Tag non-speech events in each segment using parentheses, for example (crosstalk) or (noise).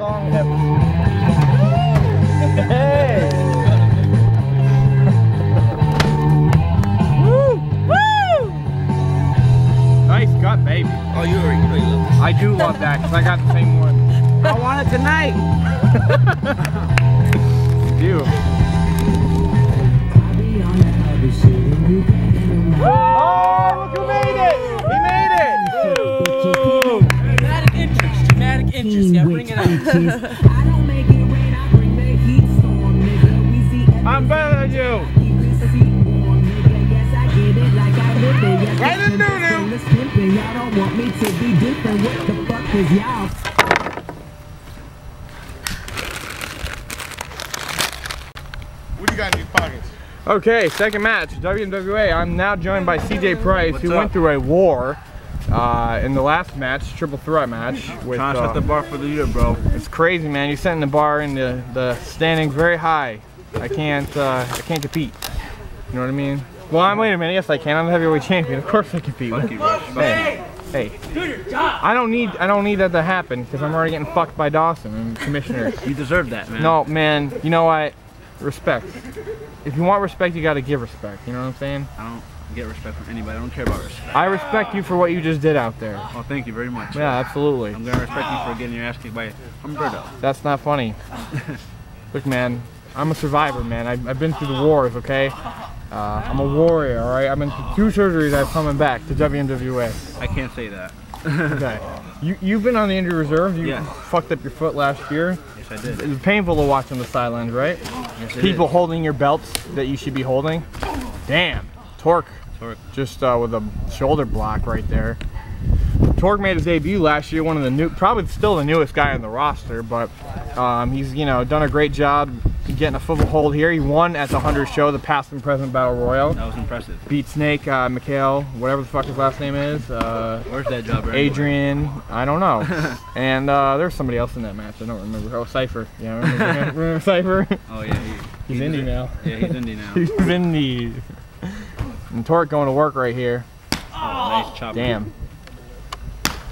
song that. Hey! Woo! Woo! Nice gut, baby. Oh, you already, you know you love this. I do love that because I got the same one. I want it tonight. (laughs) You. I'm better than you. Right in doo-doo. Y'all don't want me to be different. What the fuck is y'all? Do you got in these pockets? Okay, second match, WMWA. I'm now joined by CJ Price, What's who up? went through a war uh, in the last match, triple threat match. With, Trying to uh, set the bar for the year, bro. It's crazy, man. You're setting the bar in the, the standings very high. I can't uh, I can't compete. You know what I mean? Well, I'm wait a minute. Yes, I can. I'm the heavyweight champion. Of course, I compete. Fuck you, Rush. Hey, hey. I don't need I don't need that to happen because I'm already getting fucked by Dawson and Commissioner. you. You deserve that, man. no, man. You know what? Respect. If you want respect, you got to give respect. You know what I'm saying? I don't get respect from anybody. I don't care about respect. I respect you for what you just did out there. Oh, thank you very much. Yeah, absolutely. I'm gonna respect you for getting your ass kicked by Humberto. (laughs) That's not funny. (laughs) Look, man, I'm a survivor, man. I, I've been through the wars, okay? Uh, I'm a warrior, all right? I've been through two surgeries. I'm coming back to WMWA. I can't say that. (laughs) Okay. You, you've been on the injury reserve. You Yes. fucked up your foot last year. Yes, I did. It was painful to watch on the sidelines, right? Yes, it People is. holding your belts that you should be holding. Damn. Tork Tork. just uh, with a shoulder block right there. Tork made his debut last year, one of the new, probably still the newest guy on the roster, but um, he's you know done a great job getting a foothold here. He won at the 100 show, the past and present battle royal. That was impressive. Beat Snake, uh, Mikhail, whatever the fuck his last name is, uh, Where's that job? Adrian, I don't know. (laughs) and uh, there's somebody else in that match, I don't remember. Oh, Cypher, yeah, remember, (laughs) remember Cypher? Oh yeah. He, (laughs) He's indie now. Yeah, he's indie now. He's indie. And Tork going to work right here. Oh, nice chop. Damn.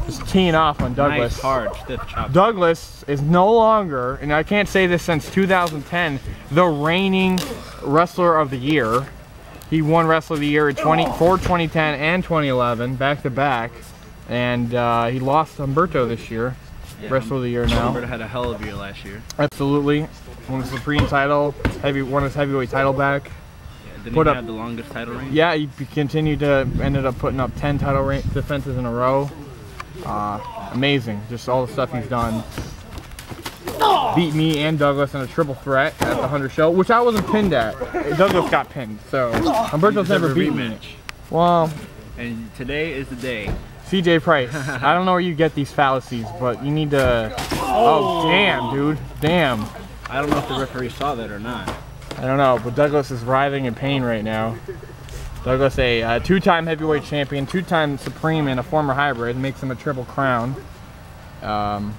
Just teeing off on Douglas. Nice, hard, stiff chop. Douglas is no longer, and I can't say this since 2010, the reigning wrestler of the year. He won wrestler of the year in 20, for 2010 and 2011, back to back. And uh, he lost to Humberto this year, Yeah, wrestler of the year now. Humberto had a hell of a year last year. Absolutely. Won the Supreme title, heavy, won his heavyweight title back. Didn't Put he up- have the longest title reign? Yeah, he continued to ended up putting up 10 title reign, defenses in a row. Uh, amazing, just all the stuff he's done. Beat me and Douglas in a triple threat at the 100 show, which I wasn't pinned at. Douglas got pinned, so (gasps) Humberto's never beat me. Well, And today is the day. CJ Price, I don't know where you get these fallacies, but you need to. Oh, damn, dude, damn. I don't know if the referee saw that or not. I don't know, but Douglas is writhing in pain right now. Douglas, a uh, two-time heavyweight champion, two-time supreme, and a former hybrid, makes him a triple crown. Um,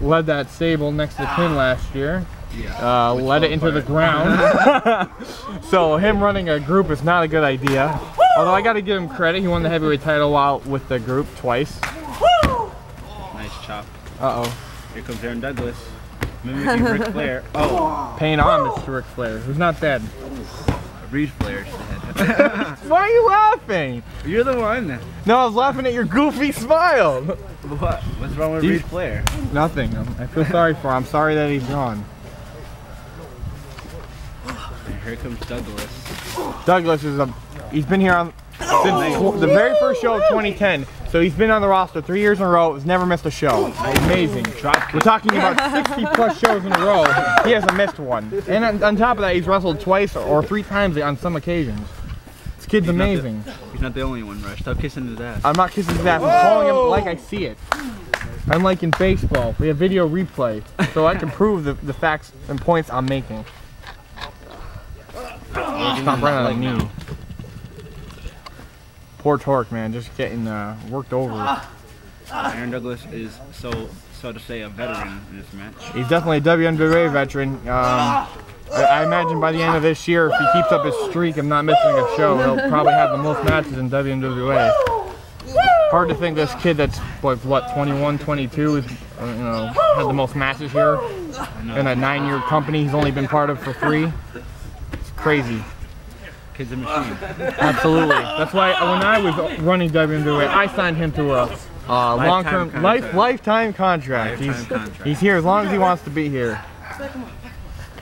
led that stable next to Tim last year. Yeah. Uh, led it into the ground. (laughs) so him running a group is not a good idea. Although I got to give him credit, he won the heavyweight title while with the group twice. Nice chop. Uh oh, Here comes Aaron Douglas. Mimicking Ric Flair. (laughs) Oh, paying homage to Ric Flair, who's not dead. Reed Flair's (laughs) dead. Why are you laughing? You're the one. No, I was laughing at your goofy smile. What? What's wrong with He's- Reed Flair? Nothing. I'm- I feel sorry for him. I'm sorry that he's gone. Here comes Douglas. Douglas is a. He's been here on since oh. tw- the very first show of 2010. So he's been on the roster three years in a row. Has never missed a show. Amazing. We're talking about 60 plus shows in a row. He hasn't missed one. And on, on top of that, he's wrestled twice or three times on some occasions. This kid's He's not the- amazing. He's not the only one, Rush. Stop kissing his ass. I'm not kissing his ass. I'm calling him like I see it. I'm like in baseball. We have video replay, so I can prove the, the facts and points I'm making. Stop right on the knee. Poor Tork, man, just getting uh, worked over. Aaron Douglas is so, so to say, a veteran in this match. He's definitely a WMWA veteran. Um, I, imagine by the end of this year, if he keeps up his streak of not missing a show, he'll probably have the most matches in WMWA. hard to think this kid that's what, what 21, 22 is, uh, you know, had the most matches here in a nine-year company he's only been part of for three. It's crazy. Kid's a machine. Absolutely. That's why when I was running WMWA, I signed him to a uh, long-term, life, lifetime contract. Lifetime he's, contract. he's here as long as he wants to be here.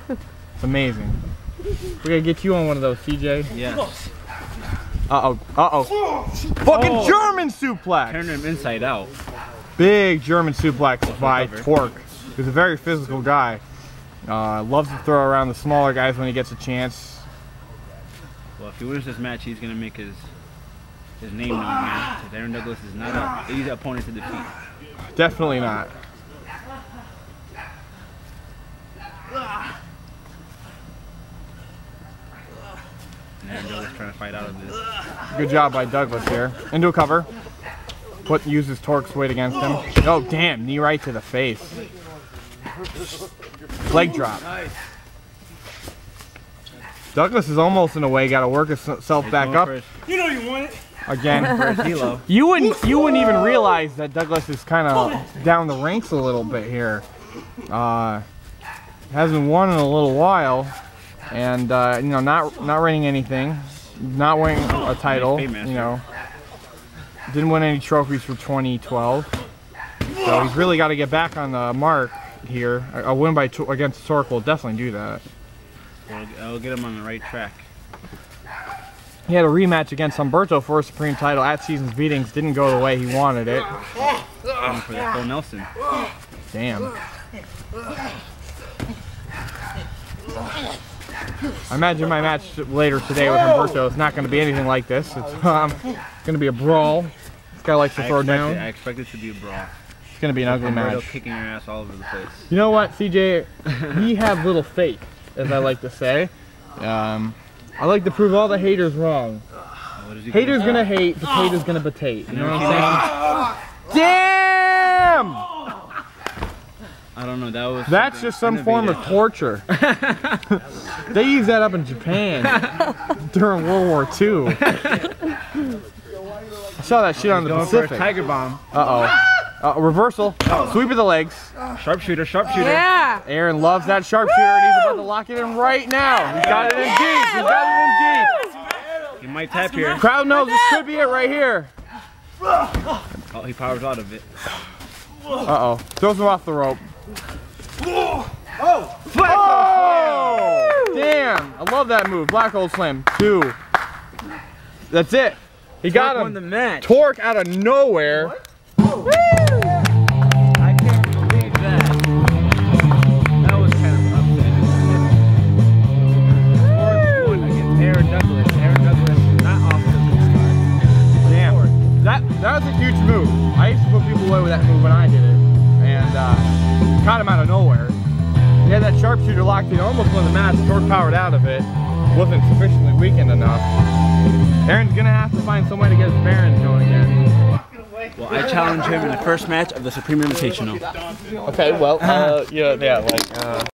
It's amazing. We gotta get you on one of those, CJ. Yes. Uh oh. Uh oh. Fucking Oh. German suplex. Turn him inside out. Big German suplex by. Tork. He's a very physical guy. Uh, loves to throw around the smaller guys when he gets a chance. Well, if he wins this match, he's gonna make his his name known, man. Aaron Douglas is not an easy opponent to defeat. Definitely not. And Aaron Douglas trying to fight out of this. Good job by Douglas here. Into a cover. Put uses Tork's weight against him. Oh damn, knee right to the face. Leg drop. Douglas is almost in a way got to work himself He's back going up for his- again. for his helo. You wouldn't you wouldn't even realize that Douglas is kind of down the ranks a little bit here. Uh, hasn't won in a little while, and uh, you know not not winning anything, not winning a title. You know, didn't win any trophies for 2012. So he's really got to get back on the mark here. A, a win by Tor- against Tork will definitely do that. I'll, get him on the right track. He had a rematch against Humberto for a Supreme title at Seasons Beatings. Didn't go the way he wanted it. Going for that full Nelson. Damn. I imagine my match later today with Humberto is not going to be anything like this. It's (laughs) um, going to be a brawl. This guy likes to throw down. it, I expect it to be a brawl. It's going to be an ugly Humberto match. kicking your ass all over the place. You know what, CJ? We have little faith, as I like to say. Um, I like to prove all the haters wrong. What is he Haters gonna hate, potatoes gonna potate. You know what I'm saying? Damn! I don't know. That was. That's just some form of torture. (laughs) they use that up in Japan during World War II. (laughs) I saw that shit on the Going for a Pacific. tiger bomb. Uh oh. Uh, reversal. Sweep of the legs. Sharpshooter, sharpshooter. Yeah. Aaron loves that sharpshooter and he's about to lock it in right now. He's got it in deep. He's got it in deep. He might tap here. Crowd knows this could be it right here. Oh, he powers out of it. Uh oh. Throws him off the rope. Oh! oh Damn! I love that move. Black hole slam. Two. That's it. He got him. Won the him. match. Tork out of nowhere. Sharpshooter locked in, almost won the match. Tork powered out of it. Wasn't sufficiently weakened enough. Aaron's gonna have to find some way to get his bearings going again. Well, I challenge him in the first match of the Supreme Invitational. Okay, well, uh, yeah, yeah, like, uh,